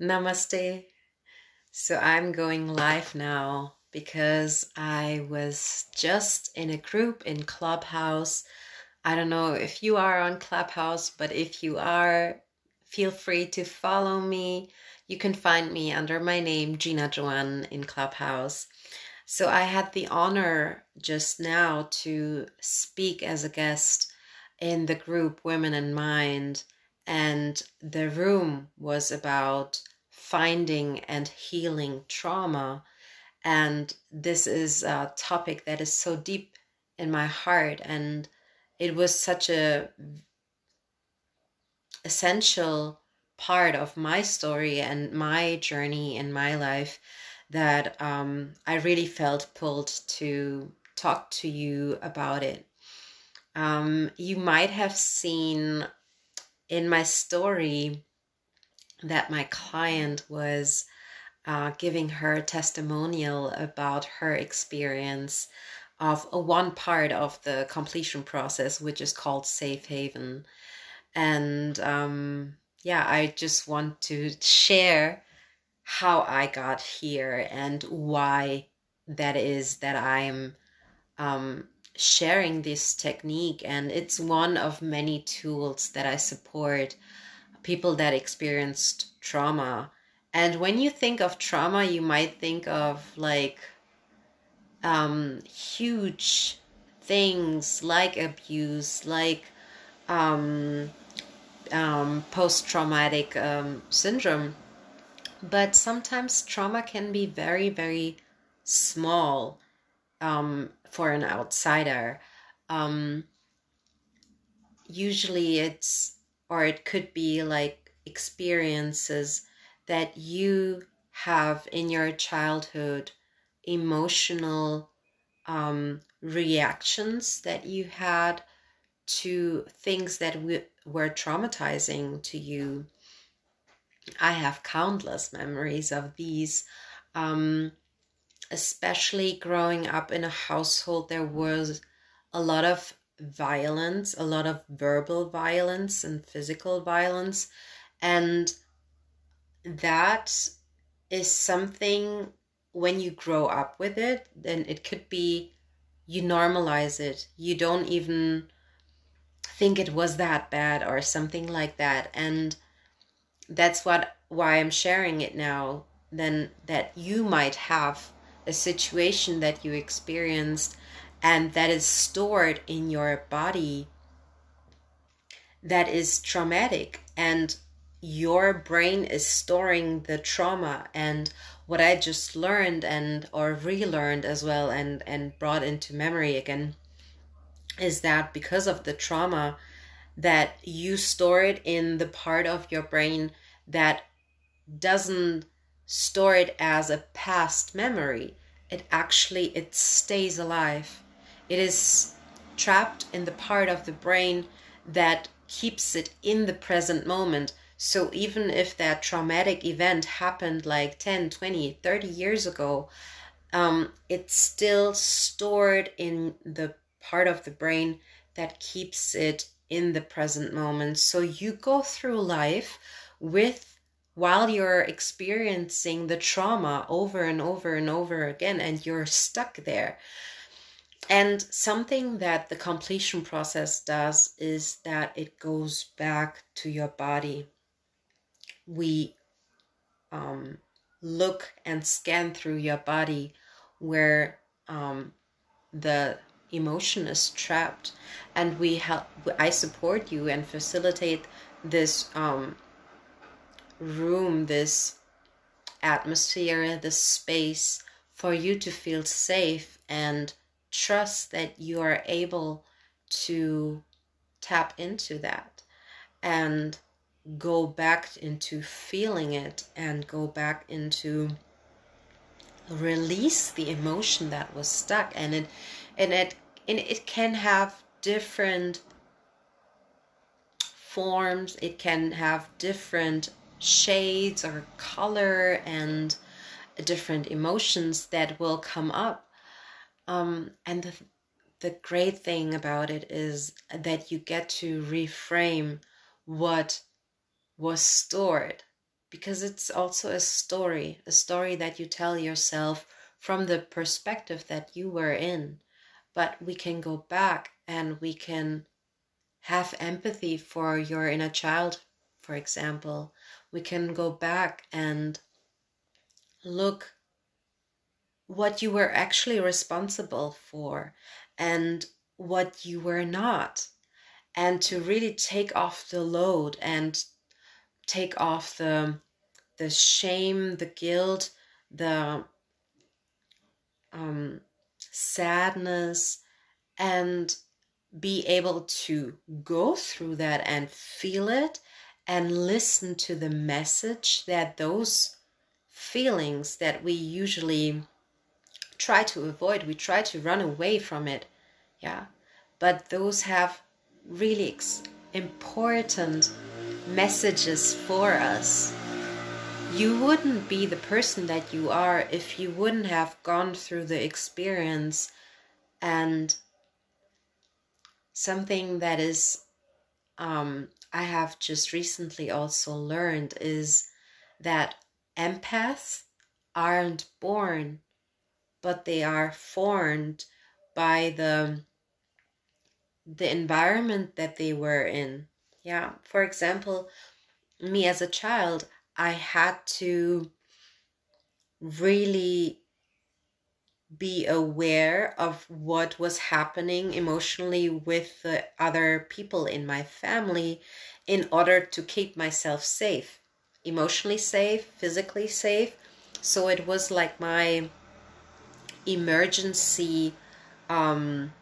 Namaste. So I'm going live now because I was just in a group in Clubhouse. I don't know if you are on Clubhouse, but if you are, feel free to follow me. You can find me under my name, Jeena Joan, in Clubhouse. So I had the honor just now to speak as a guest in the group Women in Mind and the room was about finding and healing trauma. And this is a topic that is so deep in my heart, and it was such a essential part of my story and my journey in my life that um, I really felt pulled to talk to you about it. Um, you might have seen in my story that my client was uh, giving her testimonial about her experience of a one part of the completion process, which is called Safe Haven. And um, yeah, I just want to share how I got here and why that is that I'm um, sharing this technique and it's one of many tools that I support people that experienced trauma. And when you think of trauma, you might think of like um, huge things like abuse, like um, um, post traumatic um, syndrome. But sometimes trauma can be very, very small um, for an outsider. Um, usually it's, or it could be like experiences that you have in your childhood, emotional um, reactions that you had to things that we, were traumatizing to you. I have countless memories of these. Um, especially growing up in a household, there was a lot of violence, a lot of verbal violence and physical violence. And that is something when you grow up with it, then it could be you normalize it. You don't even think it was that bad or something like that. And that's what why I'm sharing it now. Then that you might have a situation that you experienced and that is stored in your body that is traumatic. And your brain is storing the trauma and what i just learned and or relearned as well and and brought into memory again is that because of the trauma that you store it in the part of your brain that doesn't store it as a past memory it actually it stays alive. It is trapped in the part of the brain that keeps it in the present moment. So even if that traumatic event happened like 10 20 30 years ago um, it's still stored in the part of the brain that keeps it in the present moment. So you go through life with while you're experiencing the trauma over and over and over again and you're stuck there. And something that the completion process does is that it goes back to your body. We um, look and scan through your body where um, the emotion is trapped, and we help. I support you and facilitate this um, room, this atmosphere, this space for you to feel safe and trust that you are able to tap into that and go back into feeling it and go back into release the emotion that was stuck. And it and it and it can have different forms. It can have different shades or color and different emotions that will come up. Um, and the, the great thing about it is that you get to reframe what was stored because it's also a story, a story that you tell yourself from the perspective that you were in. But we can go back and we can have empathy for your inner child, for example. We can go back and look what you were actually responsible for and what you were not. And to really take off the load and take off the the shame the guilt the um, sadness and be able to go through that and feel it and listen to the message that those feelings that we usually try to avoid, we try to run away from it. Yeah. But those have really important messages for us. You wouldn't be the person that you are if you wouldn't have gone through the experience and something that is um, I have just recently also learned is that empaths aren't born but they are formed by the the environment that they were in. Yeah for example me as a child i had to really be aware of what was happening emotionally with the other people in my family in order to keep myself safe emotionally safe physically safe. So it was like my emergency um,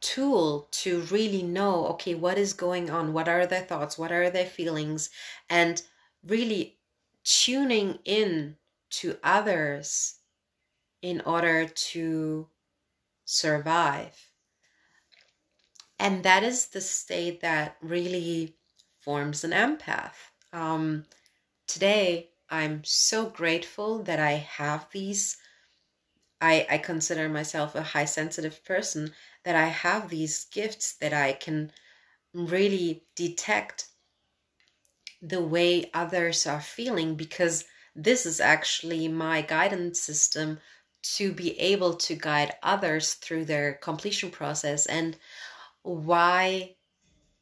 tool to really know okay what is going on? What are their thoughts? What are their feelings? And really tuning in to others in order to survive. And that is the state that really forms an empath. Um, today i'm so grateful that i have these I, I consider myself a high sensitive person, that I have these gifts that I can really detect the way others are feeling because this is actually my guidance system to be able to guide others through their completion process and why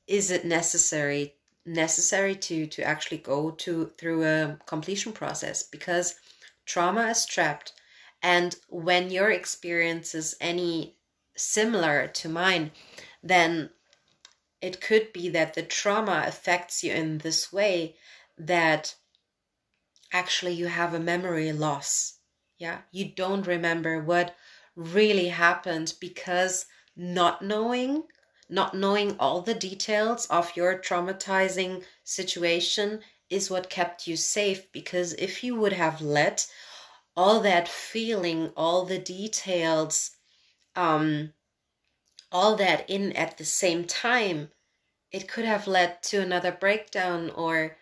is it necessary necessary to to actually go to through a completion process because trauma is trapped and when your experience is any similar to mine, then it could be that the trauma affects you in this way that actually you have a memory loss. Yeah, you don't remember what really happened because not knowing, not knowing all the details of your traumatizing situation is what kept you safe. Because if you would have let all that feeling, all the details, um, all that in at the same time, it could have led to another breakdown, or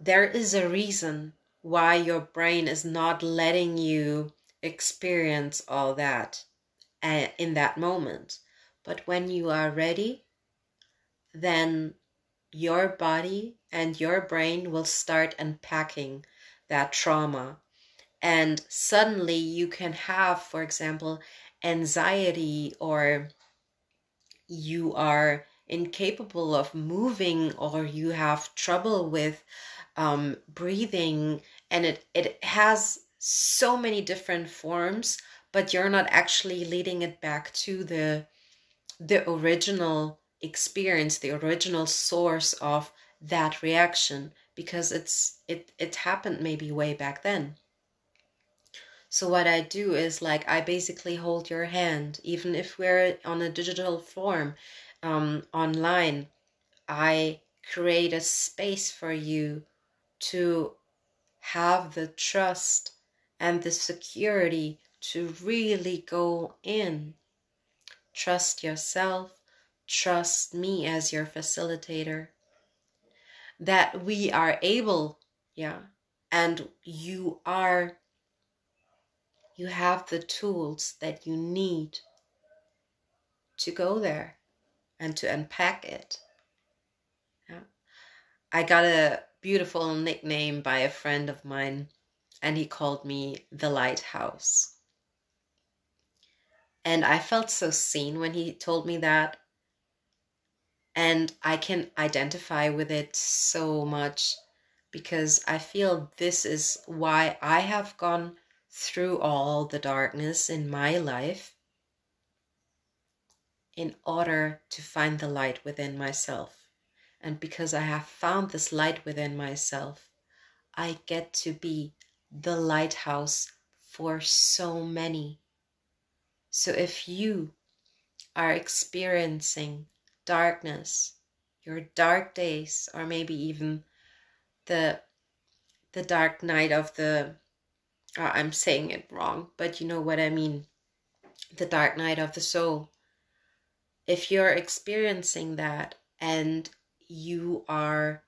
there is a reason why your brain is not letting you experience all that uh, in that moment. But when you are ready, then your body and your brain will start unpacking that trauma. And suddenly you can have, for example, anxiety or you are incapable of moving or you have trouble with um, breathing and it, it has so many different forms but you're not actually leading it back to the the original experience the original source of that reaction because it's it it happened maybe way back then. So what i do is like i basically hold your hand even if we're on a digital form um, online i create a space for you to have the trust and the security to really go in trust yourself trust me as your facilitator that we are able, yeah, and you are, you have the tools that you need to go there and to unpack it. Yeah. I got a beautiful nickname by a friend of mine, and he called me the lighthouse. And I felt so seen when he told me that. And I can identify with it so much because I feel this is why I have gone through all the darkness in my life in order to find the light within myself. And because I have found this light within myself, I get to be the lighthouse for so many. So if you are experiencing darkness, your dark days, or maybe even the the dark night of the uh, I'm saying it wrong, but you know what I mean. The dark night of the soul. If you're experiencing that and you are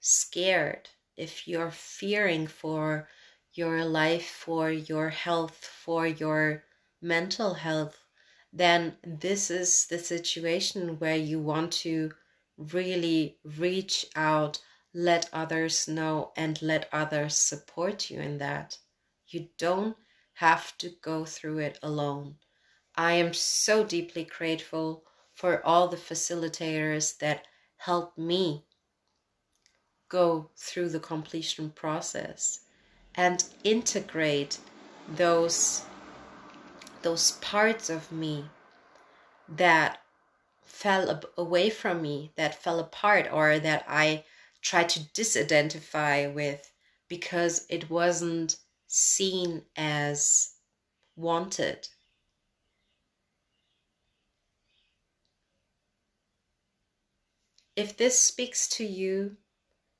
scared, if you're fearing for your life, for your health, for your mental health, then this is the situation where you want to really reach out, let others know, and let others support you in that. You don't have to go through it alone. I am so deeply grateful for all the facilitators that helped me go through the completion process and integrate those those parts of me that fell away from me, that fell apart, or that I tried to disidentify with because it wasn't seen as wanted. If this speaks to you,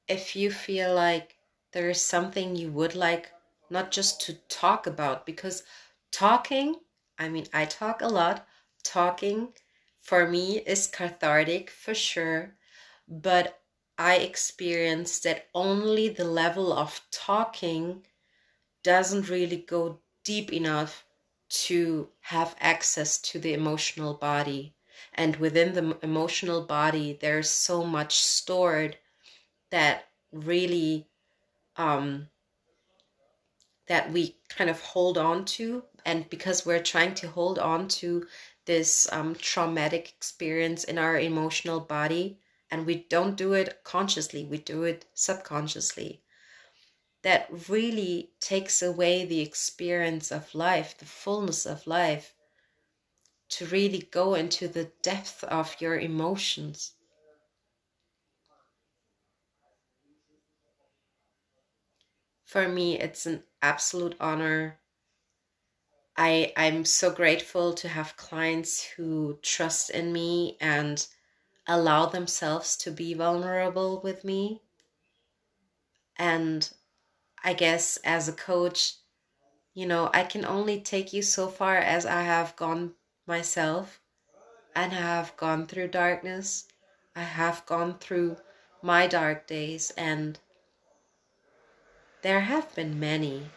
if you feel like there is something you would like not just to talk about, because talking I mean, I talk a lot. Talking for me is cathartic for sure, but I experience that only the level of talking doesn't really go deep enough to have access to the emotional body. And within the emotional body, there's so much stored that really um, that we kind of hold on to. And because we're trying to hold on to this um, traumatic experience in our emotional body and we don't do it consciously we do it subconsciously that really takes away the experience of life the fullness of life to really go into the depth of your emotions for me it's an absolute honor I I'm so grateful to have clients who trust in me and allow themselves to be vulnerable with me. And I guess as a coach, you know, I can only take you so far as I have gone myself and have gone through darkness. I have gone through my dark days and there have been many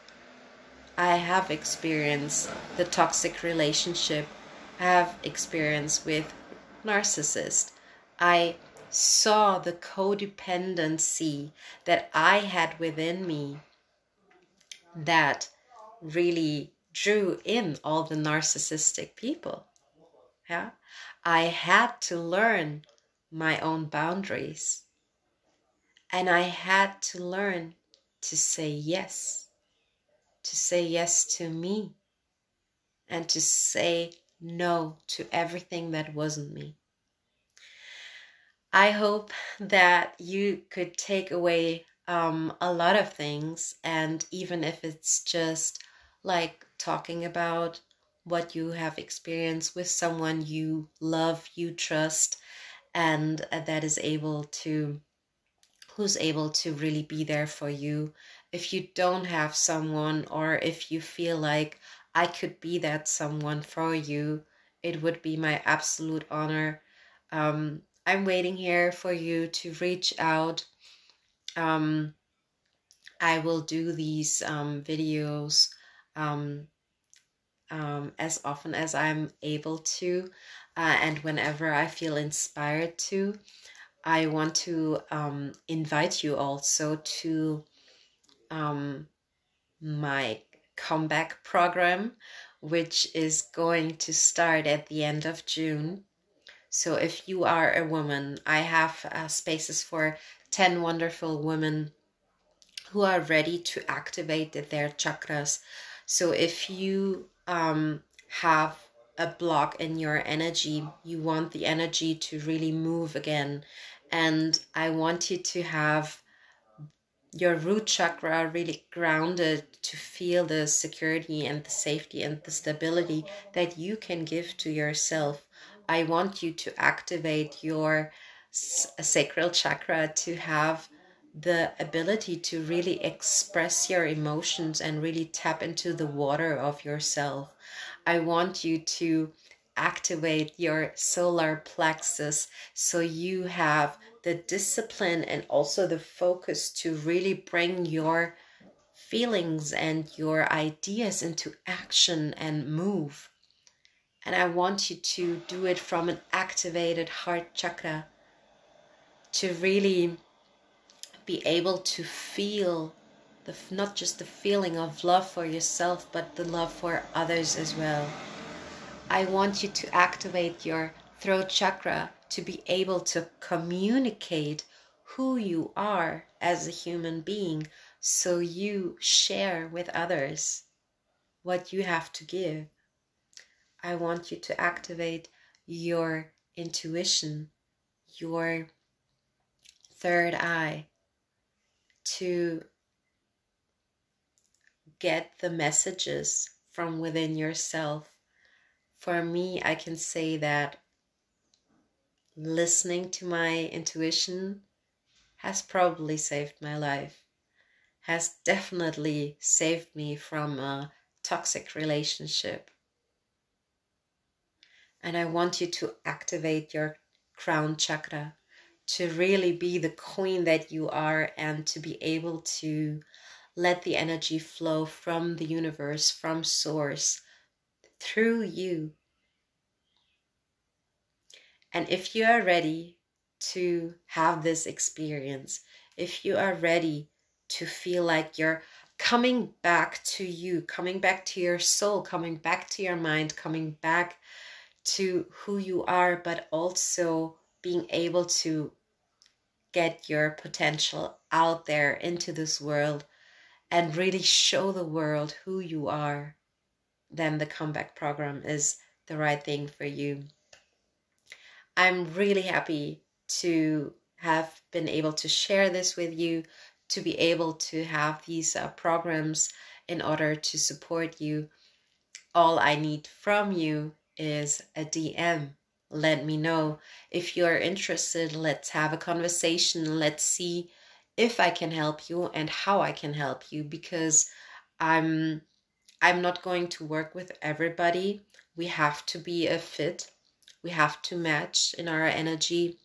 I have experienced the toxic relationship, I have experienced with narcissist. I saw the codependency that I had within me that really drew in all the narcissistic people. Yeah. I had to learn my own boundaries. And I had to learn to say yes to say yes to me and to say no to everything that wasn't me. I hope that you could take away um, a lot of things, and even if it's just like talking about what you have experienced with someone you love, you trust, and that is able to, who's able to really be there for you if you don't have someone or if you feel like I could be that someone for you, it would be my absolute honor. Um, I'm waiting here for you to reach out. Um, I will do these um, videos um, um, as often as I'm able to uh, and whenever I feel inspired to. I want to um, invite you also to um, my comeback program, which is going to start at the end of June. So, if you are a woman, I have uh, spaces for 10 wonderful women who are ready to activate their chakras. So, if you um, have a block in your energy, you want the energy to really move again. And I want you to have your root chakra really grounded to feel the security and the safety and the stability that you can give to yourself. I want you to activate your sacral chakra to have the ability to really express your emotions and really tap into the water of yourself. I want you to activate your solar plexus so you have the discipline and also the focus to really bring your feelings and your ideas into action and move. And I want you to do it from an activated heart chakra to really be able to feel the not just the feeling of love for yourself but the love for others as well. I want you to activate your throat chakra to be able to communicate who you are as a human being so you share with others what you have to give. I want you to activate your intuition, your third eye to get the messages from within yourself for me, I can say that listening to my intuition has probably saved my life, has definitely saved me from a toxic relationship. And I want you to activate your crown chakra to really be the queen that you are and to be able to let the energy flow from the universe, from source, through you. And if you are ready to have this experience, if you are ready to feel like you're coming back to you, coming back to your soul, coming back to your mind, coming back to who you are, but also being able to get your potential out there into this world and really show the world who you are then the comeback program is the right thing for you. I'm really happy to have been able to share this with you, to be able to have these uh, programs in order to support you. All I need from you is a DM. Let me know if you're interested. Let's have a conversation. Let's see if I can help you and how I can help you because I'm I'm not going to work with everybody. We have to be a fit. We have to match in our energy.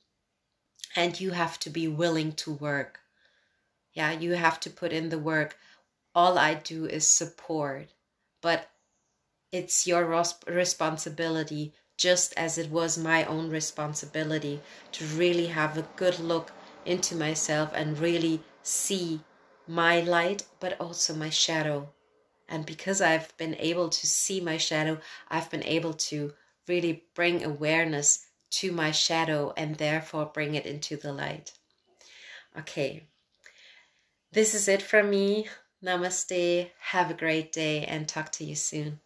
And you have to be willing to work. Yeah, you have to put in the work. All I do is support, but it's your responsibility, just as it was my own responsibility, to really have a good look into myself and really see my light, but also my shadow and because I've been able to see my shadow, I've been able to really bring awareness to my shadow and therefore bring it into the light. Okay, this is it from me. Namaste. Have a great day and talk to you soon.